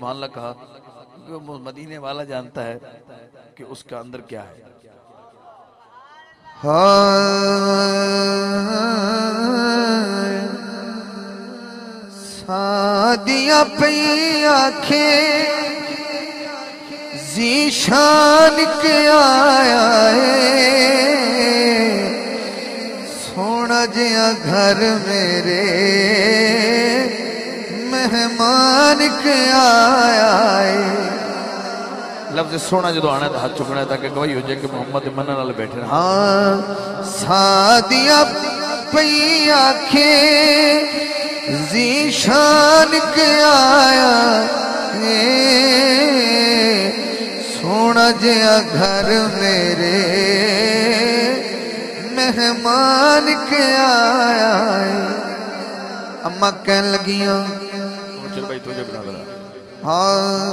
मान कहा कि वो मदीने वाला जानता है कि उसका अंदर क्या है। हाय सादिया पई आखे, जीशान के आया है। सोना जिया घर मेरे मेहमान के आया है लफ्ज सोना जो आना तो हाथ चुकना है ताकि गवाही हो जाए कि मोहम्मद मन नाल बैठे हैं सादिया पई आखे जीशान के आया है। सोना जिया घर मेरे मेहमान के आया है। अम्मा कह लगियाँ तुझे बिना बना हाँ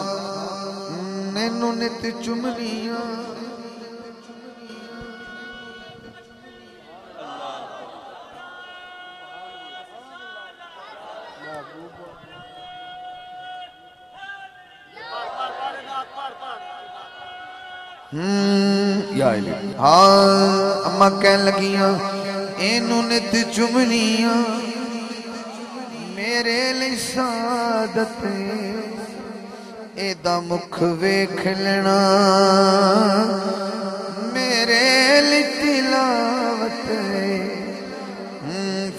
नैनो नित चुमनिया हाँ अम्मा कह लगिया इनू नित चुमनिया ਮੇਰੇ ਲਈ ਸਾਦਤ ਇਹਦਾ ਮੁਖ ਵੇਖ ਲੈਣਾ। ਮੇਰੇ ਲਈ ਤਿਲਾਵਤ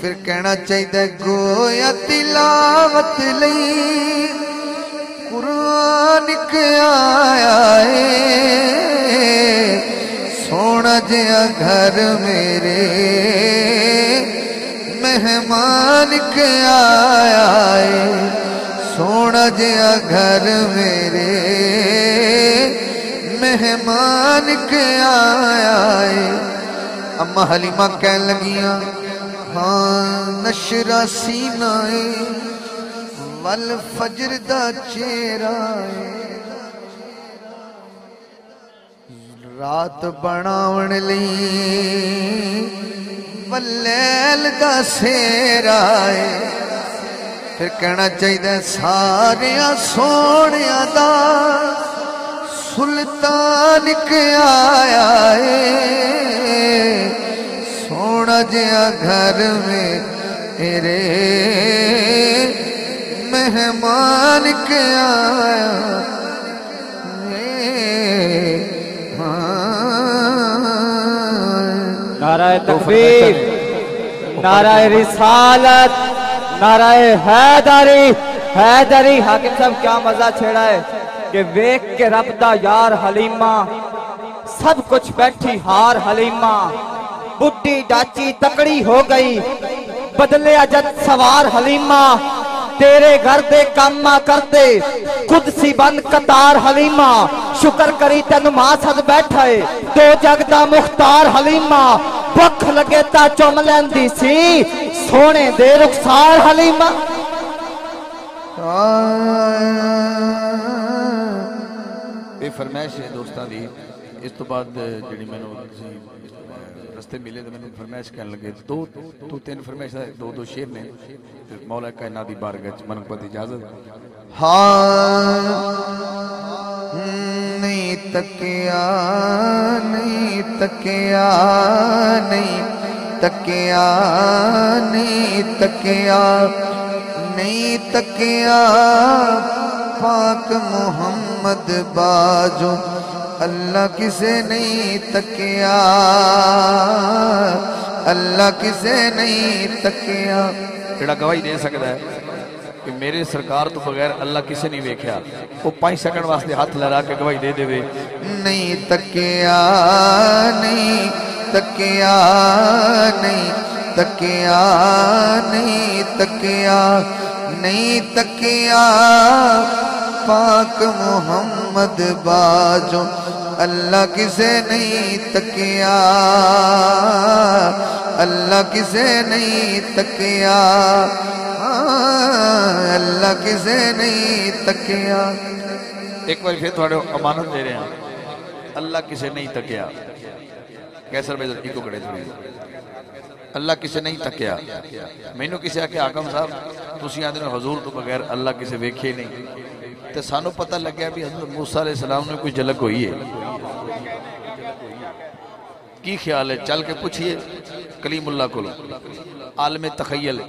ਫਿਰ ਕਹਿਣਾ ਚਾਹੀਦਾ ਗੋਇਆ ਤਿਲਾਵਤ ਲਈ ਕੁਰਾਨ ਆਇਆ ਏ। ਸੋਹਣਾ ਜਿਹਾ ਘਰ ਮੇਰੇ। ਮਹਿਮਾਨ ਕੇ ਆਇਆ ਏ, ਸੋਹਣਾ ਜਿਹਾ ਘਰ ਮੇਰੇ। ਮਹਿਮਾਨ ਕੇ ਆਇਆ ਏ, ਅਮਾ ਹਲੀਮਾ ਕਹਿਣ ਲੱਗੀਆਂ, ਹਾਂ, ਨਸ਼ਰਾ ਸੀਨਾ ਏ, ਵਲ ਫਜਰ ਦਾ ਚਿਹਰਾ ਏ। ਰਾਤ ਬਣਾਉਣ ਲਈ ਵੱਲੈਲ ਦਾ ਸੇਰਾ ਏ। ਫਿਰ ਕਹਿਣਾ ਚਾਹੀਦਾ ਸਾਰਿਆਂ ਸੋਹਣਿਆਂ ਦਾ ਸੁਲਤਾਨ ਕ ਆਇਆ ਏ। ਸੋਹਣਾ ਜਿਹਾ ਘਰ ਮੇਰੇ ਮਹਿਮਾਨ ਕ ਆਇਆ। नाराय तकबीर नाराय रिसालत नाराय हैदरी हैदरी हाकिम साहब क्या मज़ा छेड़ा है कि वेख के रब दा यार हलीमा सब कुछ बैठी हार हलीमा बुढ़ी डाची तकड़ी हो गई बदले अजत सवार हलीमा तेरे घर दे कामा करते खुद सी बन कतार हलीमा। शुक्र करी तेन माँ सद बैठे तो जगदा मुख्तार हलीमा। भुख लगे ता चुम लेंदी सी। सोने दे रुखसार हलीमा। ये है दोस्तों की इस तो बाद जी मैं ਰਸਤੇ ਮਿਲੇ ਤਾਂ ਮੈਨੂੰ ਫਰਮਾਇਸ਼ ਕਰਨ ਲੱਗੇ ਦੋ ਦੋ ਤਿੰਨ ਫਰਮਾਇਸ਼ਾਂ ਦੋ ਦੋ ਸ਼ੇਰ ਨੇ ਤੇ ਮੌਲਾ ਕਾਇਨਾਤ ਦੀ ਬਾਰਗਾਹ ਚ ਮਨਪਤ ਇਜਾਜ਼ਤ ਹਾਂ ਨਹੀਂ ਤੱਕਿਆ ਨਹੀਂ ਤੱਕਿਆ ਨਹੀਂ ਤੱਕਿਆ ਨਹੀਂ ਤੱਕਿਆ ਨਹੀਂ ਤੱਕਿਆ ਪਾਕ ਮੁਹੰਮਦ ਬਾਜੋ अल्लाह किसे नहीं तकिया? अल्लाह किसे नहीं तकिया? जड़ा गवाही दे सकता है कि मेरे सरकार तो बगैर अल्लाह किसे नहीं वेख्या? वो पाँच सेकंड वास्ते हाथ लहरा के गवाही दे देवे। नहीं तकिया नहीं तकिया नहीं तकिया नहीं तकिया नहीं तकिया। पाक मोहम्मद बाजो, अल्लाह किसे नहीं तकिया? अल्लाह किसे नहीं तकिया? हाँ, अल्लाह किसे नहीं तकिया? एक बार फिर थोड़े अमानत दे रहे हैं। अल्लाह किसे नहीं तकिया? कैसर भाई इको कड़े थोड़ी। अल्लाह किसे नहीं तकिया? मैनू किसे आके आकम साहब तुम आते हो हजूर तो बगैर अल्लाह किसे वेखे नहीं। ਤੇ ਸਾਨੂੰ ਪਤਾ ਲੱਗਿਆ ਵੀ ਹਜ਼ਰਤ ਮੂਸਾ ਅਲੈਹ ਸਲਾਮ ਨੂੰ ਕੋਈ ਝਲਕ ਹੋਈ ਹੈ ਕੀ ਖਿਆਲ ਹੈ ਚੱਲ ਕੇ ਪੁੱਛੀਏ ਕਲੀਮੁੱਲਾ ਕੋਲ ਆਲਮ ਤਖਯਲ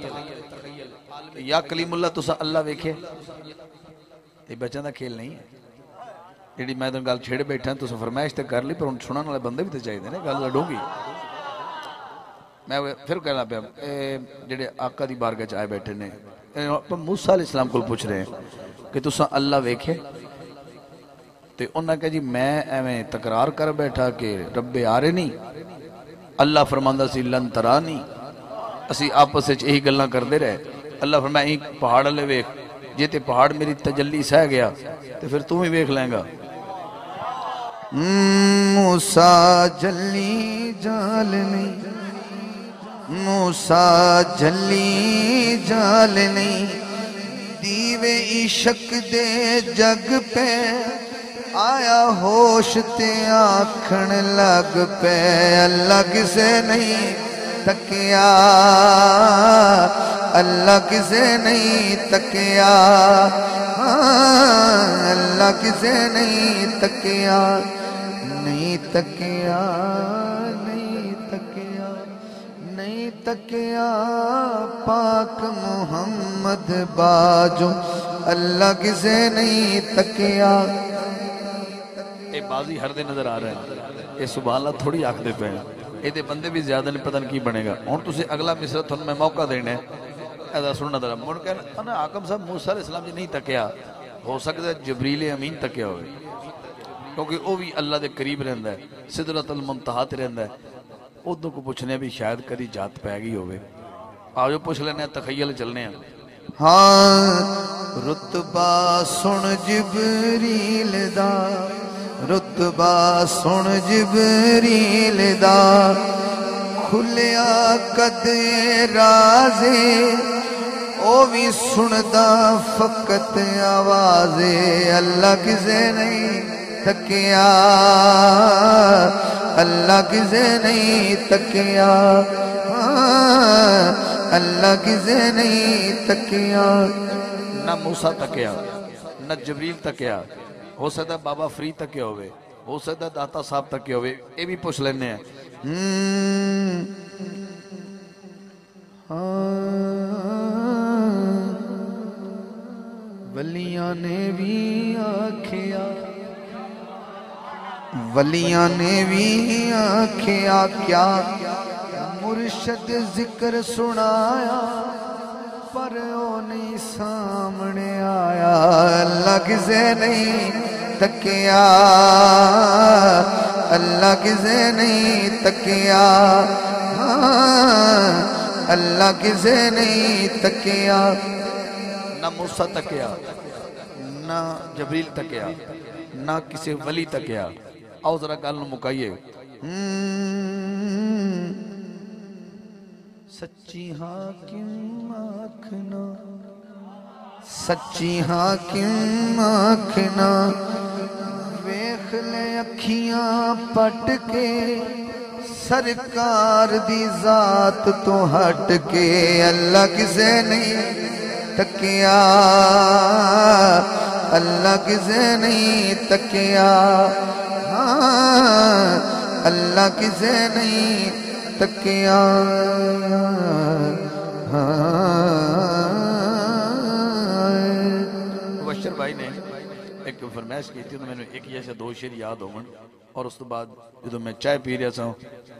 ਜਾਂ ਕਲੀਮੁੱਲਾ ਤੁਸੀਂ ਅੱਲਾ ਵੇਖਿਆ ਇਹ ਬੱਚਿਆਂ ਦਾ ਖੇਲ ਨਹੀਂ ਹੈ ਜਿਹੜੀ ਮੈਂ ਤੁਹਾਨੂੰ ਗੱਲ ਛੇੜ ਬੈਠਾ ਤੁਸੀਂ ਫਰਮਾਇਸ਼ ਤੇ ਕਰ ਲਈ ਪਰ ਹੁਣ ਸੁਣਨ ਵਾਲੇ ਬੰਦੇ ਵੀ ਤੇ ਚਾਹੀਦੇ ਨੇ ਗੱਲ ਲੜੂਗੀ ਮੈਂ ਉਹ ਫਿਰ ਕਹਿਣਾ ਪਿਆ ਇਹ ਜਿਹੜੇ ਆਕਾ ਦੀ ਬਾਰਗਾਹ ਚ ਆਏ ਬੈਠੇ ਨੇ ਇਹ ਆਪਾਂ ਮੂਸਾ ਅਲੈਹ ਸਲਾਮ ਕੋਲ ਪੁੱਛ ਰਹੇ ਹਾਂ ਕਿ ਤੁਸੀਂ ਅੱਲਾ ਵੇਖੇ ਤੇ ਉਹਨਾਂ ਕਹੇ ਜੀ ਮੈਂ ਐਵੇਂ ਤਕਰਾਰ ਕਰ ਬੈਠਾ ਕਿ ਰੱਬੇ ਆ ਰਹੇ ਨਹੀਂ ਅੱਲਾ ਫਰਮਾਂਦਾ ਸੀ ਲਨ ਤਰਾਨੀ ਅਸੀਂ ਆਪਸ ਵਿੱਚ ਇਹੀ ਗੱਲਾਂ ਕਰਦੇ ਰਹੇ ਅੱਲਾ ਫਰਮਾਇਆ ਇੱਕ ਪਹਾੜ ਵਾਲੇ ਵੇਖ ਜੇ ਤੇ ਪਹਾੜ ਮੇਰੀ ਤਜੱਲੀ ਸਹਿ ਗਿਆ ਤੇ ਫਿਰ ਤੂੰ ਵੀ ਵੇਖ ਲਏਗਾ मूसा जली जाल नहीं मूसा जली जाल नहीं दीवे इशक दे जग पे आया होश ते आखण लग पे। अल्लाह किसे नहीं तकिया अल्लाह किसे नहीं तकिया। हाँ, अल्लाह किसे नहीं तकिया नहीं तकिया। तकिया पाक मोहम्मद बाजो, अल्लाह किसे नहीं तकिया। बाजी हर दिन नज़र आ रहा है। ये सुबह थोड़ी आखते पे ये बंदे भी ज़्यादा नहीं, पता नहीं बनेगा। हूँ तुम अगला मिसरा थोड़ा मैं मौका देना है। सुनना जरा। मुड़ आकम साहब, मूसा जी नहीं तकिया। हो सकता जबरीले अमीन तकिया हो क्योंकि वह भी अल्लाह के करीब रहा है, सिदरतल मुमतहात है। ਉਦੋਂ ਕੋ ਪੁੱਛਨੇ ਵੀ ਸ਼ਾਇਦ ਕਦੀ ਜਾਤ ਪੈ ਗਈ ਹੋਵੇ ਆਜੋ ਪੁੱਛ ਲੈਨੇ ਆ ਤਖਯਲ ਚੱਲਨੇ ਆ ਹਾਂ ਰਤਬਾ ਸੁਣ ਜਿਬਰੀਲ ਦਾ ਰਤਬਾ ਸੁਣ ਜਿਬਰੀਲ ਦਾ ਖੁੱਲਿਆ ਕਦੇ ਰਾਜ਼ੇ ਉਹ ਵੀ ਸੁਣਦਾ ਫਕਤ ਆਵਾਜ਼ੇ ਅੱਲਾ ਕਿਸੇ ਨਹੀਂ ਤੱਕਿਆ अल्लाह किसे नहीं तकिया। हाँ, अल्लाह किसे नहीं तकिया। ना मूसा तकिया ना जबरील तकिया। हो सकता बाबा फ्री तके होवे हो सकता दाता साहब तके होवे ये भी पूछ लेने हैं। हम्म। हाँ। वलिया ने भी वलिया ने भी आख्या क्या मुर्शद ज़िक्र सुनाया, पर नहीं सामने आया अलग से नहीं तकिया अलग से नहीं तकिया हाँ, अल्लाह किसे नहीं तकिया। ना मूसा तकिया, ना जबरील तकिया, ना किसी वली तकिया। आओ जरा गल मुकाइए। हम्म। सच्ची हाँ क्यों आखना। सच्ची हाँ क्यों आखना। वेख ले अखियाँ पट के सरकार दी जात तो हट के अल्लाह किसे नहीं तकिया। अल्लाह किसे नहीं तकिया। अल्लाह किसे नहीं तकिया हाँ। भाई ने एक फरमाइश की थी तो मैंने एक जैसे दो शेर याद होवन, और उस तो बाद जो तो मैं चाय पी रहा सा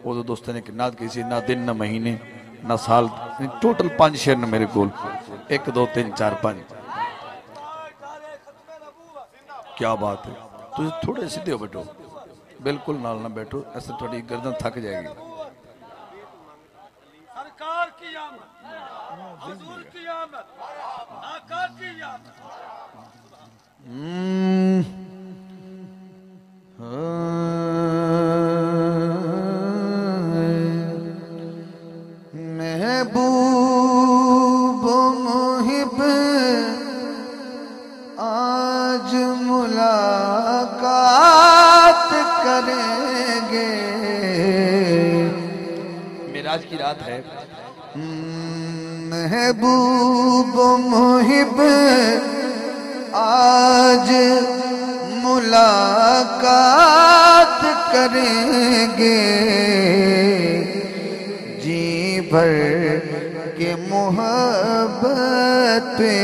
वो तो दोस्तों ने ना किसी, ना दिन, ना महीने, ना साल टोटल पाँच शेर ने मेरे को एक, दो, तीन, चार, पाँच। क्या बात है? तो तुझे थोड़े सीधे हो बिल्कुल नाल ना बैठो ऐसे थोड़ी गर्दन थक जाएगी। सरकार की आमद हुजूर की आमद आका की आमद। हम्म। हाँ। महबूब करेंगे। मेराज की रात है। महबूब मुहिब आज मुलाकात करेंगे। जी भर के मोहब्बत पे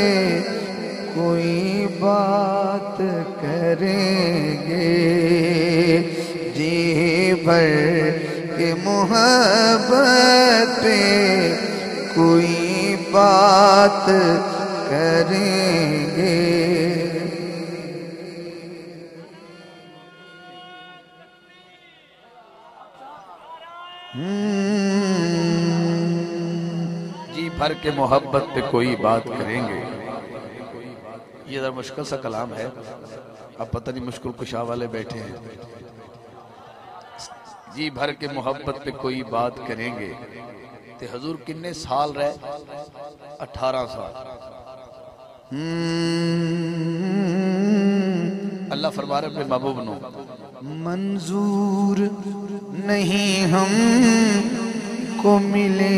कोई बात करेंगे। भर के मोहब्बत कोई बात करेंगे। जी, भर के मोहब्बत पे कोई बात करेंगे। ये जरा मुश्किल सा कलाम है। अब पता नहीं मुश्किल कुशा वाले बैठे हैं। जी भर के मोहब्बत पे कोई बात करेंगे। ते हजूर किन्ने साल रहे? अठारह साल। अल्लाह फरमा अपने महबूब नो। मंजूर नहीं हम को मिले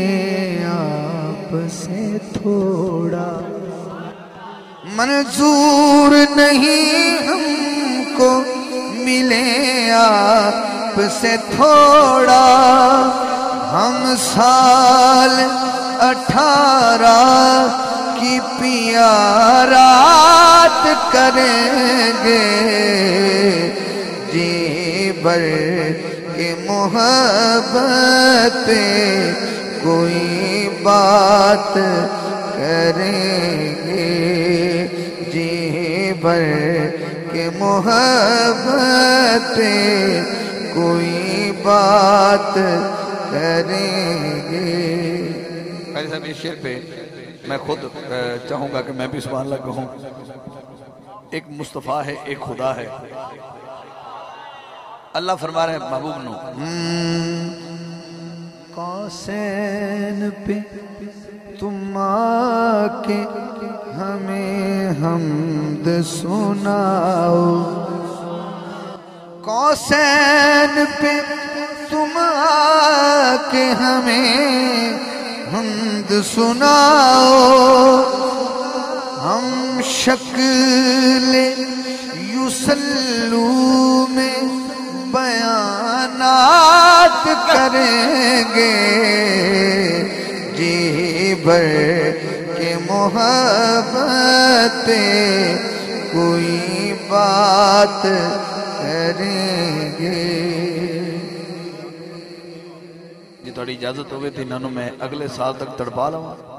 आप से थोड़ा। मंजूर नहीं हमको मिले आपसे थोड़ा हम साल अठारह की पिया रात करेंगे। जी भर के मोहब्बत कोई बात करेंगे। जी भर के मोहब्बत कोई बात करेंगे। पहले साहब इस शेर पे मैं खुद चाहूँगा कि मैं भी सुबह अल्लाह कहूँ। एक मुस्तफ़ा है एक खुदा है। अल्लाह फरमा रहे हैं महबूब नो कौसैन पे तुम आके हमें हमद सुनाओ। कौसैन पे तुम आके हमें हमद सुनाओ। हम शक्ल युसल्लू में बयानात करेंगे। जी भर के मोहब्बत कोई बात करेंगे। जी थोड़ी इजाज़त होगी तो इन्हों मैं अगले साल तक तड़पा लवा।